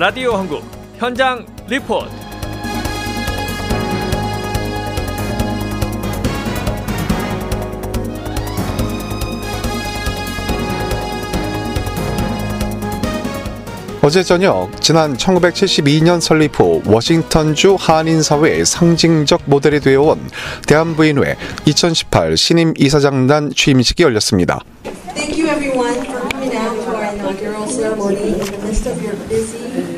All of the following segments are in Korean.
라디오 한국 현장 리포트. 어제 저녁 지난 1972년 설립 후 워싱턴주 한인사회의 상징적 모델이 되어온 대한부인회 2018 신임 이사장단 취임식이 열렸습니다. Thank you everyone for coming out to our inaugural ceremony in the midst of your busy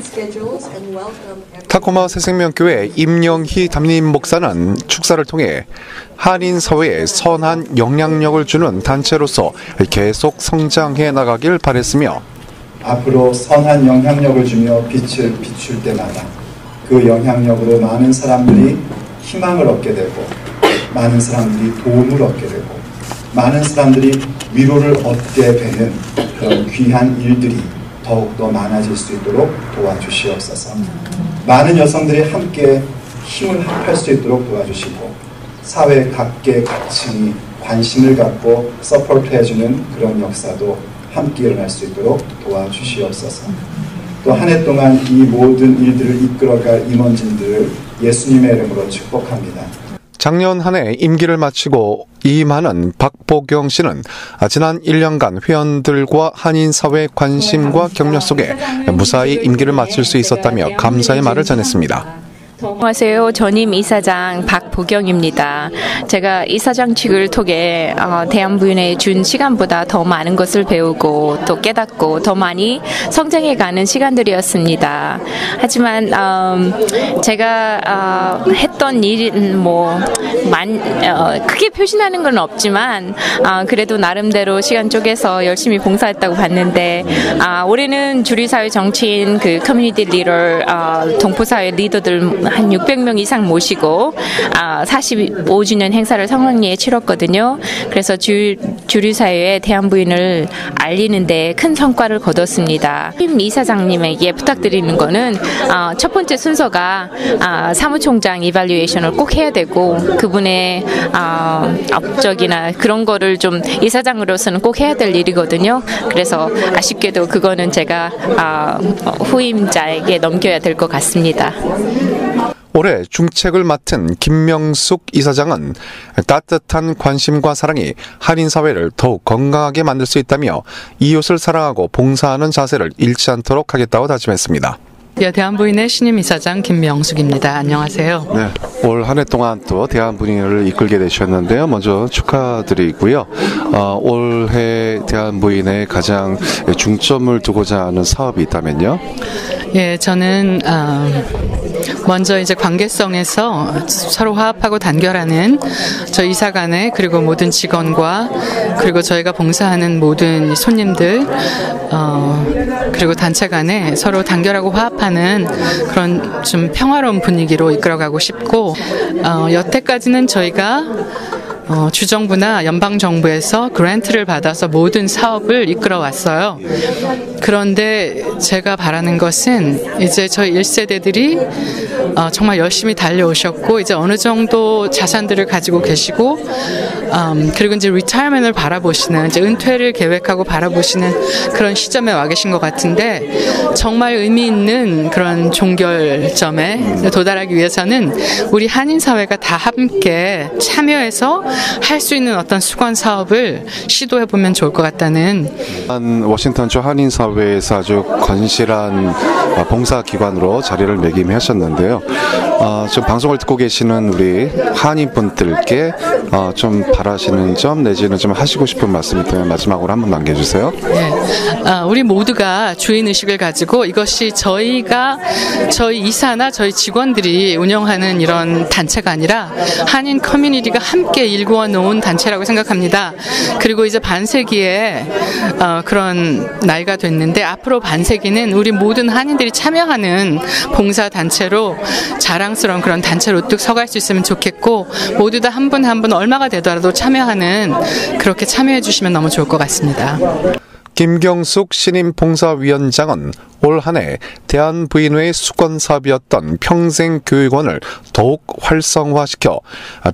타코마 새생명교회 임영희 담임 목사는 축사를 통해 한인 사회에 선한 영향력을 주는 단체로서 계속 성장해 나가길 바랬으며 앞으로 선한 영향력을 주며 빛을 비출 때마다 그 영향력으로 많은 사람들이 희망을 얻게 되고 많은 사람들이 도움을 얻게 되고 많은 사람들이 위로를 얻게 되는 그런 귀한 일들이 더욱더 많아질 수 있도록 도와주시옵소서. 많은 여성들이 함께 힘을 합할 수 있도록 도와주시고 사회 각계 각층이 관심을 갖고 서포트해주는 그런 역사도 함께 일어날 수 있도록 도와주시옵소서. 또 한 해 동안 이 모든 일들을 이끌어갈 임원진들을 예수님의 이름으로 축복합니다. 작년 한 해 임기를 마치고 이임하는 박보경 씨는 지난 1년간 회원들과 한인 사회 관심과 격려 속에 무사히 임기를 마칠 수 있었다며 감사의 말을 전했습니다. 안녕하세요. 전임 이사장 박보경입니다. 제가 이사장직을 통해 어, 대한부인회 준 시간보다 더 많은 것을 배우고 또 깨닫고 더 많이 성장해가는 시간들이었습니다. 하지만 음, 제가 어, 했던 일은 뭐 만, 어, 크게 표시나는 건 없지만 아, 그래도 나름대로 시간 쪼개서 열심히 봉사했다고 봤는데 아, 올해는 주류사회 정치인 그 커뮤니티 리더 아, 동포사회 리더들 한 600명 이상 모시고 아, 45주년 행사를 성황리에 치렀거든요. 그래서 주, 주류사회에 대한 부인을 알리는데 큰 성과를 거뒀습니다.임 이사장님에게 부탁드리는 거는 아, 첫 번째 순서가 아, 사무총장 이발리에이션을 꼭 해야 되고 그분의 아, 업적이나 그런 거를 좀 이사장으로서는 꼭 해야 될 일이거든요. 그래서 아쉽게도 그거는 제가 아, 후임자에게 넘겨야 될 것 같습니다. 올해 중책을 맡은 김명숙 이사장은 따뜻한 관심과 사랑이 한인 사회를 더욱 건강하게 만들 수 있다며 이웃을 사랑하고 봉사하는 자세를 잃지 않도록 하겠다고 다짐했습니다. 예, 대한부인의 신임 이사장 김명숙입니다. 안녕하세요. 네, 올 한 해 동안 또 대한부인을 이끌게 되셨는데요. 먼저 축하드리고요. 어, 올해 대한부인의 가장 중점을 두고자 하는 사업이 있다면요. 예, 저는 어, 먼저 이제 관계성에서 서로 화합하고 단결하는 저희 이사간의 그리고 모든 직원과 그리고 저희가 봉사하는 모든 손님들 어, 그리고 단체 간에 서로 단결하고 화합 하는 그런 좀 평화로운 분위기로 이끌어가고 싶고 어, 여태까지는 저희가 어, 주정부나 연방 정부에서 그랜트를 받아서 모든 사업을 이끌어 왔어요. 그런데 제가 바라는 것은 이제 저희 1세대들이 어, 정말 열심히 달려오셨고 이제 어느 정도 자산들을 가지고 계시고 음, 그리고 이제 리타이먼을 바라보시는 이제 은퇴를 계획하고 바라보시는 그런 시점에 와 계신 것 같은데 정말 의미 있는 그런 종결점에 도달하기 위해서는 우리 한인 사회가 다 함께 참여해서 할 수 있는 어떤 수건 사업을 시도해 보면 좋을 것 같다는 한 워싱턴주 한인 사회에서 아주 건실한 봉사 기관으로 자리를 매김하셨는데요. 어, 지금 방송을 듣고 계시는 우리 한인 분들께 어, 좀 바라시는 점 내지는 좀 하시고 싶은 말씀 있다면 마지막으로 한번 남겨주세요. 네. 아, 우리 모두가 주인 의식을 가지고 이것이 저희가 저희 이사나 저희 직원들이 운영하는 이런 단체가 아니라 한인 커뮤니티가 함께 일 구어 놓은 단체라고 생각합니다. 그리고 이제 반세기에 어, 그런 나이가 됐는데 앞으로 반세기는 우리 모든 한인들이 참여하는 봉사 단체로 자랑스러운 그런 단체로 우뚝 서갈 수 있으면 좋겠고 모두 다 한 분 한 분 얼마가 되더라도 참여하는 그렇게 참여해 주시면 너무 좋을 것 같습니다. 김경숙 신임 봉사위원장은 올 한해 대한부인회 수건 사업이었던 평생교육원을 더욱 활성화시켜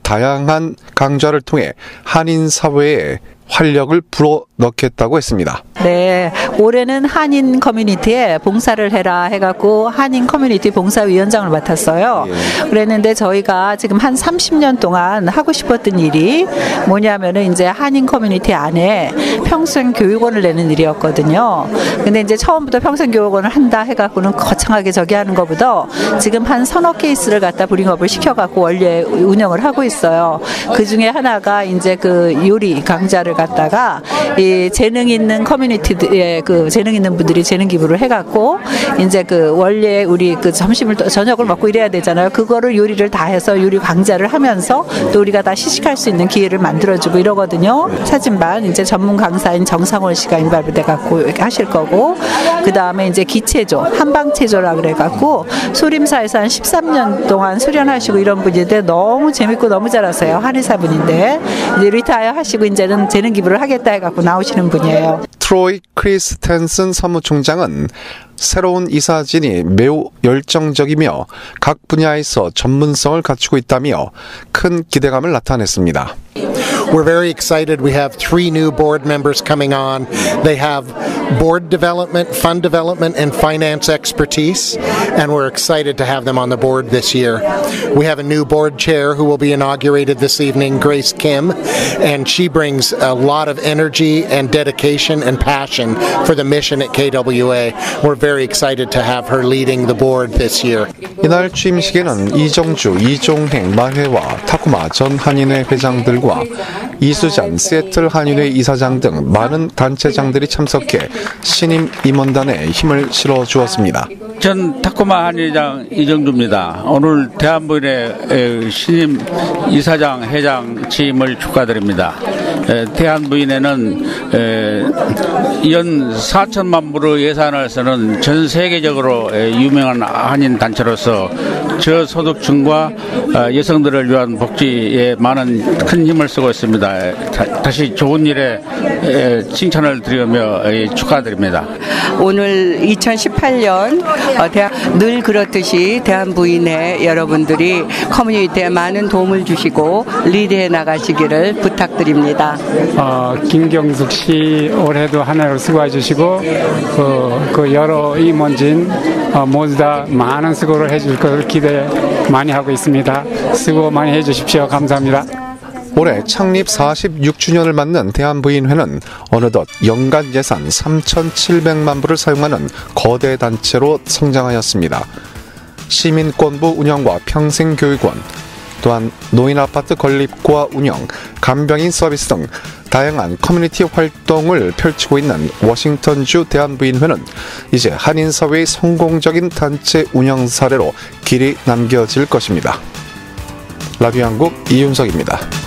다양한 강좌를 통해 한인 사회에 활력을 불어넣겠다고 했습니다. 네, 올해는 한인 커뮤니티에 봉사를 해라 해갖고 한인 커뮤니티 봉사위원장을 맡았어요. 그랬는데 저희가 지금 한 30년 동안 하고 싶었던 일이 뭐냐면은 이제 한인 커뮤니티 안에 평생 교육원을 내는 일이었거든요. 근데 이제 처음부터 평생 교육원을 한다 해갖고는 거창하게 저기 하는 것보다 지금 한 서너 케이스를 갖다 bring up을 시켜갖고 원래 운영을 하고 있어요. 그 중에 하나가 이제 그 요리 강좌를 갖다가 이 재능 있는 커뮤니티 에 그 재능 있는 분들이 재능 기부를 해갖고 이제 그 원래 우리 그 점심을 또- 저녁을 먹고 이래야 되잖아요. 그거를 요리를 다 해서 요리 강좌를 하면서 또 우리가 다 시식할 수 있는 기회를 만들어주고 이러거든요. 사진반 이제 전문 강사인 정상원 씨가 involve돼 갖고 하실 거고 그 다음에 이제 기체조 한방체조라 그래갖고 소림사에서 한 13년 동안 수련하시고 이런 분인데 너무 재밌고 너무 잘하세요. 한의사 분인데 이제 리타이어 하시고 이제는 재능 기부를 하겠다 해갖고 나오시는 분이에요. 트로이 크리스텐슨 사무총장은 새로운 이사진이 매우 열정적이며 각 분야에서 전문성을 갖추고 있다며 큰 기대감을 나타냈습니다. We're very excited. We have three new board members coming on. They have board development, fund development, and finance expertise, and we're excited to have them on the board this year. We have a new board chair who will be inaugurated this evening, Grace Kim, and she brings a lot of energy and dedication and passion for the mission at KWA. We're very excited to have her leading the board this year. 이날 취임식에는 이정주, 이종행, 마회와 타쿠마 전 한인회 회장들과 이수잔, 세틀 한인회 이사장 등 많은 단체장들이 참석해 신임 임원단에 힘을 실어 주었습니다. 전 타코마 한의장 이정주입니다. 오늘 대한부인의 에, 신임 이사장 회장 취임을 축하드립니다. 에, 대한부인회는 에, 연 4천만 불의 예산을 쓰는 전 세계적으로 에, 유명한 한인 단체로서 저소득층과 어, 여성들을 위한 복지에 많은 큰 힘을 쓰고 있습니다. 다- 다시 좋은 일에 에, 칭찬을 드리며 에, 축하드립니다. 오늘 2018년 어, 대한- 늘 그렇듯이 대한부인회 여러분들이 커뮤니티에 많은 도움을 주시고 리드해 나가시기를 부탁드립니다. 어, 김경숙 씨 올해도 한 해를 수고해 주시고 그, 그 여러 임원진 어, 모두 다 많은 수고를 해줄 것을 기대 많이 하고 있습니다. 수고 많이 해주십시오. 감사합니다. 올해 창립 46주년을 맞는 대한부인회는 어느덧 연간 예산 3,700만 불을 사용하는 거대 단체로 성장하였습니다. 시민권부 운영과 평생교육원, 또한 노인 아파트 건립과 운영, 간병인 서비스 등 다양한 커뮤니티 활동을 펼치고 있는 워싱턴주 대한부인회는 이제 한인 사회의 성공적인 단체 운영 사례로 길이 남겨질 것입니다. 라디오 한국 이윤석입니다.